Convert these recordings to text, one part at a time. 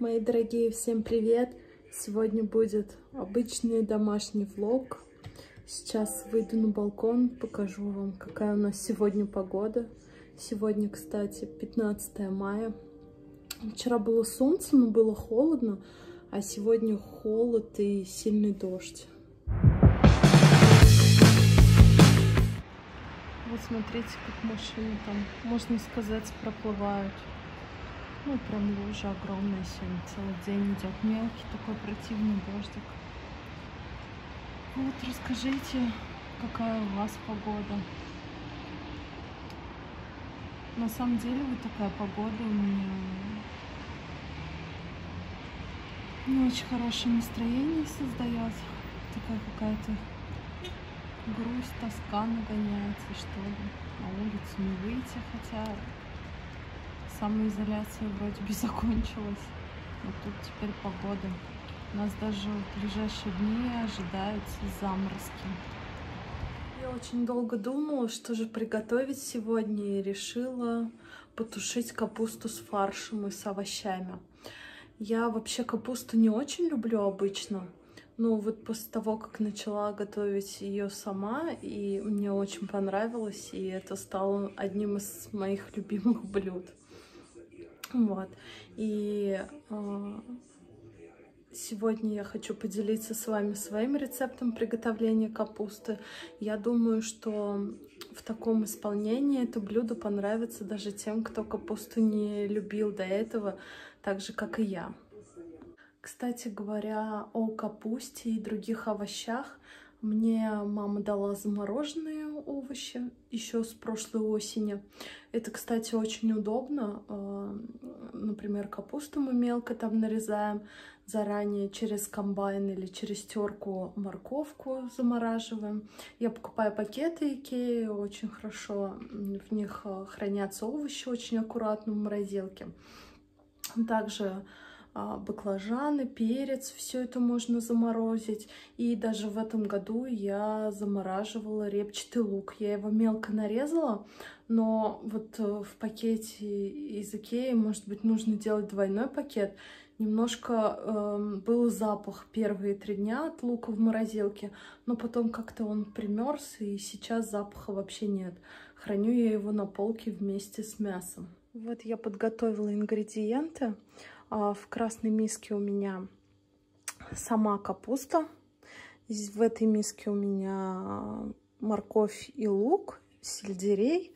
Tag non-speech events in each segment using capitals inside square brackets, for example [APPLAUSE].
Мои дорогие, всем привет! Сегодня будет обычный домашний влог. Сейчас выйду на балкон, покажу вам, какая у нас сегодня погода. Сегодня, кстати, 15 мая. Вчера было солнце, но было холодно, а сегодня холод и сильный дождь. Вот смотрите, как машины там, можно сказать, проплывают. Ну, прям лужа огромная сегодня. Целый день идет мелкий такой противный дождик. Вот расскажите, какая у вас погода. На самом деле вот такая погода у меня не очень хорошее настроение создает. Такая какая-то грусть, тоска нагоняется, что ли. На улицу не выйти, хотя самоизоляция вроде бы [LAUGHS] закончилась. Но тут теперь погода. У нас даже в ближайшие дни ожидаются заморозки. Я очень долго думала, что же приготовить сегодня, и решила потушить капусту с фаршем и с овощами. Я вообще капусту не очень люблю обычно, но вот после того, как начала готовить ее сама, и мне очень понравилось, и это стало одним из моих любимых блюд. Вот. И э, сегодня я хочу поделиться с вами своим рецептом приготовления капусты. Я думаю, что в таком исполнении это блюдо понравится даже тем, кто капусту не любил до этого, так же, как и я. Кстати говоря, о капусте и других овощах, мне мама дала замороженные овощи еще с прошлой осени. Это, кстати, очень удобно. А, например, капусту мы мелко там нарезаем заранее через комбайн или через терку морковку замораживаем. Я покупаю пакеты Икеи, очень хорошо. В них а, хранятся овощи очень аккуратно в морозилке. Также баклажаны, перец, все это можно заморозить. И даже в этом году я замораживала репчатый лук. Я его мелко нарезала, но вот э, в пакете из Икеи, может быть, нужно делать двойной пакет. Немножко э, был запах первые три дня от лука в морозилке, но потом как-то он примерз, и сейчас запаха вообще нет. Храню я его на полке вместе с мясом. Вот я подготовила ингредиенты. А, в красной миске у меня сама капуста. В этой миске у меня морковь и лук, сельдерей.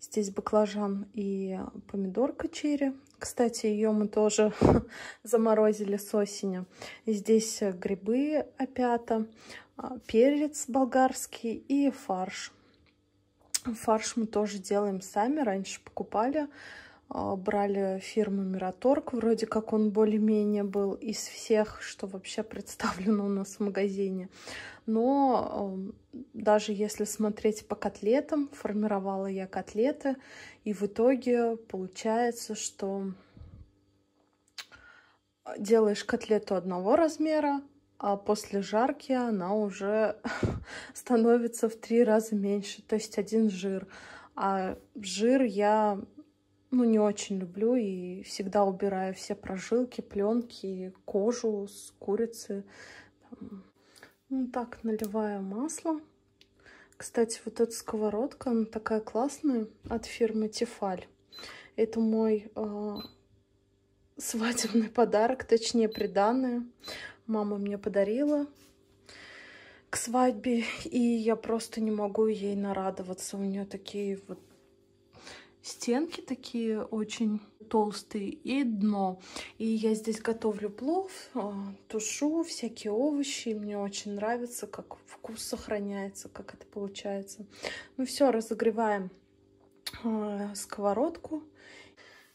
Здесь баклажан и помидорка черри. Кстати, ее мы тоже [LAUGHS] заморозили с осени. Здесь грибы опята, а, перец болгарский и фарш. Фарш мы тоже делаем сами, раньше покупали. А, брали фирму Мираторг, вроде как он более-менее был из всех, что вообще [LAUGHS] представлено у нас в магазине. Но даже если смотреть по котлетам, формировала я котлеты, и в итоге получается, что делаешь котлету одного размера, а после жарки она уже [LAUGHS] становится в три раза меньше, то есть один жир. А жир я ну, не очень люблю и всегда убираю все прожилки, пленки, кожу с курицы. Ну, так, наливаю масло. Кстати, вот эта сковородка, она такая классная от фирмы Тефаль. Это мой э, свадебный подарок, точнее, приданное. Мама мне подарила к свадьбе, и я просто не могу ей нарадоваться. У нее такие вот стенки такие очень толстые и дно. И я здесь готовлю плов, а, тушу всякие овощи. Мне очень нравится, как вкус сохраняется, как это получается. Ну все, разогреваем а, сковородку.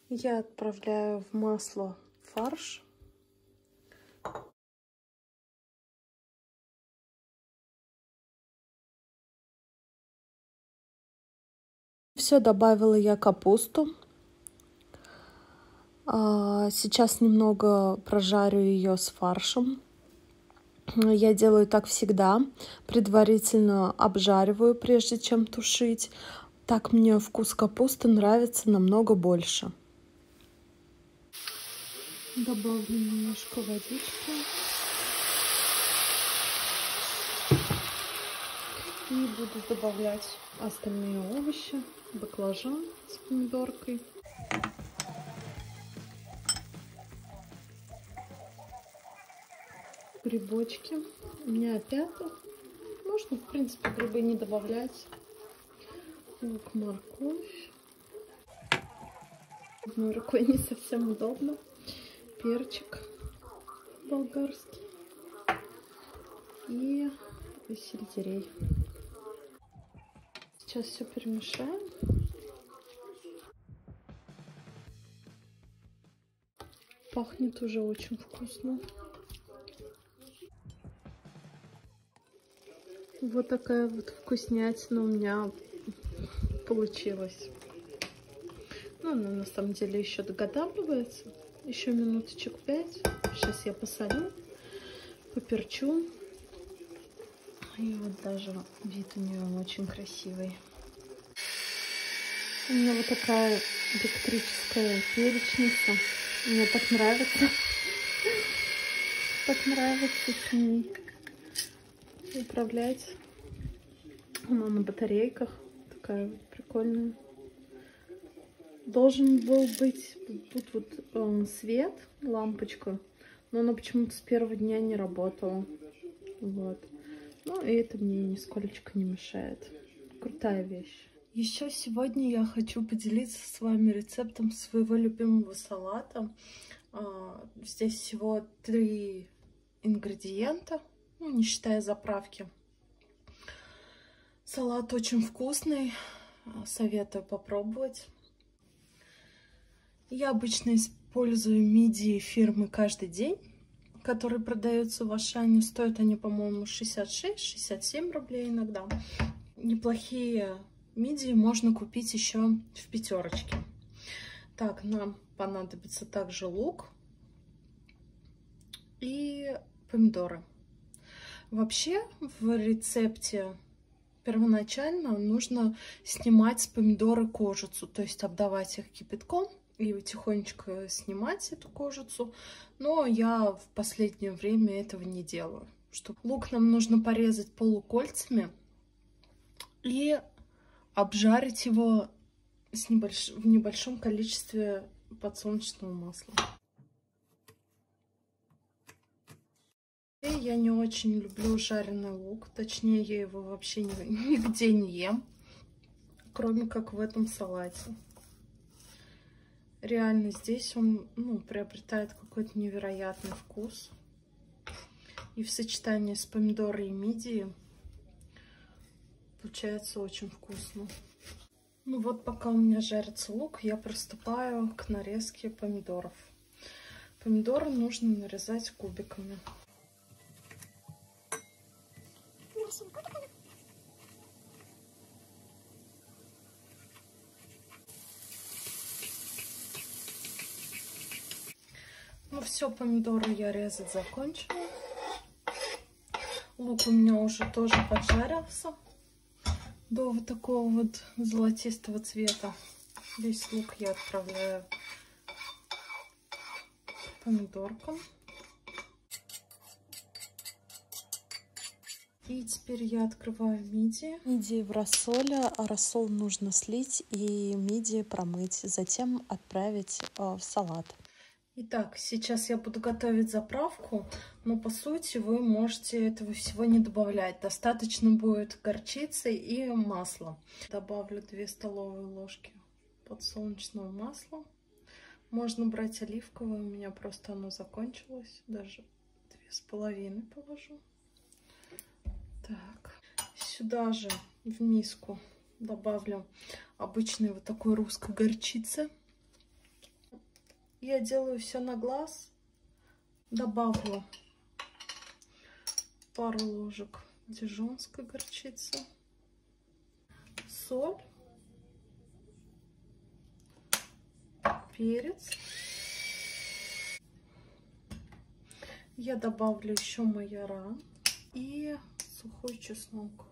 Я отправляю в масло фарш. Все, добавила я капусту. А, сейчас немного прожарю ее с фаршем. Я делаю так всегда. Предварительно обжариваю, прежде чем тушить. Так мне вкус капусты нравится намного больше. Добавлю немножко водички. И буду добавлять остальные овощи, баклажан с помидоркой. Грибочки. У меня опять. Можно, в принципе, грибы не добавлять. Лук, морковь. Одной рукой не совсем удобно. Перчик болгарский. И сельдерей. Сейчас все перемешаем. Пахнет уже очень вкусно. Вот такая вот вкуснятина у меня получилась. Ну, она на самом деле еще доготавливается. Еще минуточек пять. Сейчас я посолю, поперчу. И вот даже вид у нее очень красивый. У меня вот такая электрическая перечница. Мне так нравится. Так нравится с ней управлять. Она на батарейках. Такая вот прикольная. Должен был быть тут вот э, свет, лампочка. Но она почему-то с первого дня не работала. Вот. Ну, и это мне нисколечко не мешает. Крутая вещь. Еще сегодня я хочу поделиться с вами рецептом своего любимого салата. А, здесь всего три ингредиента, ну, не считая заправки. Салат очень вкусный, советую попробовать. Я обычно использую мидии фирмы «Каждый день» которые продаются в Ашане. Стоят они, по-моему, 66-67 рублей иногда. Неплохие мидии можно купить еще в пятерочке. Так, нам понадобится также лук и помидоры. Вообще в рецепте первоначально нужно снимать с помидоры кожицу, то есть обдавать их кипятком и тихонечко снимать эту кожицу. Но я в последнее время этого не делаю. Что лук нам нужно порезать полукольцами и обжарить его с небольш... в небольшом количестве подсолнечного масла. И я не очень люблю жареный лук, точнее я его вообще [LAUGHS] нигде не ем, кроме как в этом салате реально здесь он ну, приобретает какой-то невероятный вкус. И в сочетании с помидорой и мидией получается очень вкусно. Ну вот пока у меня жарится лук, я приступаю к нарезке помидоров. Помидоры нужно нарезать кубиками. Ну все, помидоры я резать закончила. Лук у меня уже тоже поджарился до вот такого вот золотистого цвета. Весь лук я отправляю помидоркам. И теперь я открываю мидии. Мидии в рассоле, а рассол нужно слить и мидии промыть, затем отправить э, в салат. Итак, сейчас я буду готовить заправку, но по сути вы можете этого всего не добавлять. Достаточно будет горчицы и масла. Добавлю 2 столовые ложки подсолнечного масла. Можно брать оливковое, у меня просто оно закончилось. Даже две с половиной положу. Так, сюда же в миску добавлю обычной вот такой русской горчицы. Я делаю все на глаз. Добавлю пару ложек дижонской горчицы, соль, перец. Я добавлю еще майора и сухой чеснок.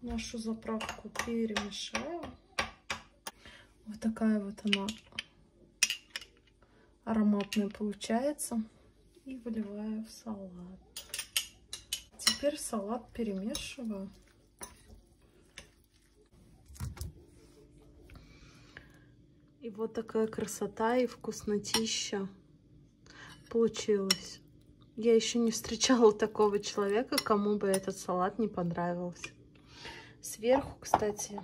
Нашу заправку перемешаю. Вот такая вот она ароматный получается. И выливаю в салат. Теперь салат перемешиваю. И вот такая красота и вкуснотища получилась. Я еще не встречала [LAUGHS] такого человека, кому бы этот салат не понравился. Сверху, кстати,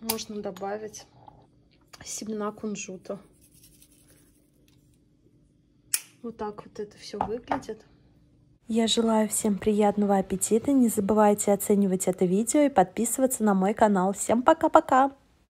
можно добавить семена кунжута. Вот так вот это все выглядит. Я желаю всем приятного аппетита. Не забывайте оценивать это видео и подписываться на мой канал. Всем пока-пока!